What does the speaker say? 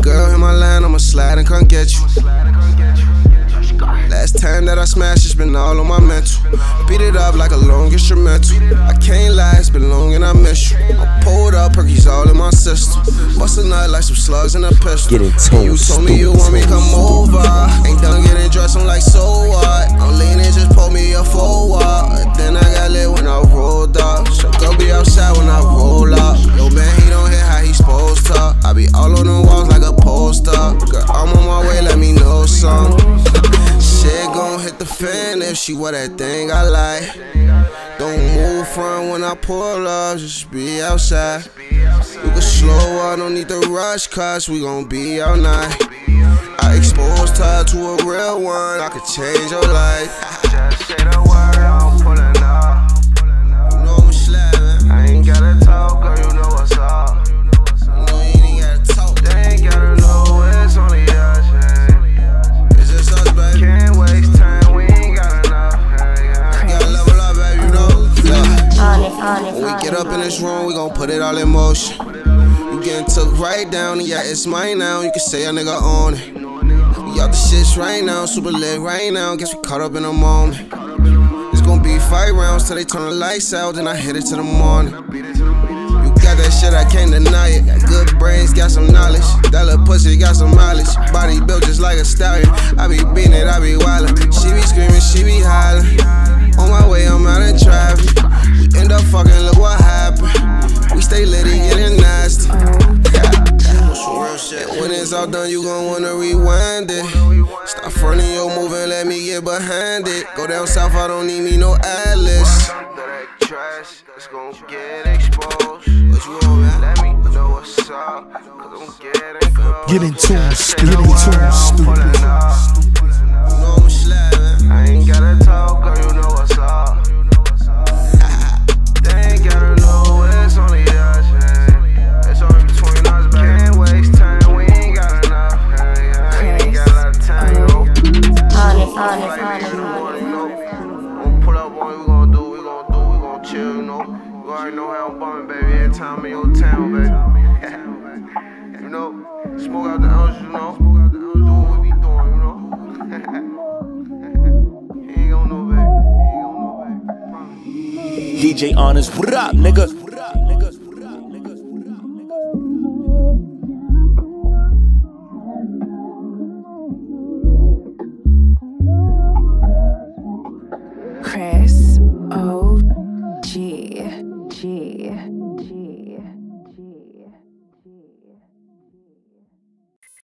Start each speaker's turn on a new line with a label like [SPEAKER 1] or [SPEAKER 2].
[SPEAKER 1] Girl, in my line, I'ma slide and come get you. Last time that I smashed, it's been all on my mental. Beat it up like a long instrumental. I can't lie, it's been long and I miss you. I pulled up, perkies all in my system. Bust a nut like some slugs in a pistol.
[SPEAKER 2] Get in tune,
[SPEAKER 1] You told me you want me, come over. Ain't done getting dressed, I'm like, so what? I'm leaning, just pull me a forward. Fan if she wear that thing I like. Don't move from when I pull up, just be outside. We can slow I don't need to rush, cause we gon' be all night. I exposed her to a real one, I could change your life.
[SPEAKER 3] Just say the word, we
[SPEAKER 1] get up in this room, we gon' put it all in motion. You getting took right down, and yeah, it's mine now. You can say a nigga on it. We out the shits right now, super lit right now. Guess we caught up in a moment. It's gonna be five rounds till they turn the lights out, then I hit it to the morning. You got that shit, I can't deny it. Got good brains, got some knowledge. That little pussy got some mileage. Body built just like a stallion. I be beating it, I be wildin'. She be screaming, she be hollering. On my way, I'm out in traffic. We end up fucking, look what happened. We stay lit and getting nasty. And when it's all done, you gon' wanna rewind it. Stop fronting your move and let me get behind it. Go down south, I don't need me no atlas.
[SPEAKER 3] Under that trash, it's gon' get exposed.
[SPEAKER 1] What you want, man?
[SPEAKER 3] Let me know what's up, cause I'm getting close.
[SPEAKER 2] Get in tune, get in tune, stupid.
[SPEAKER 3] Already know how I'm bumming, baby. Every time in your town, baby. you know, smoke out the ounce, you know. Do what we doing, you know. ain't gon' know, baby. He ain't gon' know, baby.
[SPEAKER 2] DJ Honest, what up, nigga? OMG.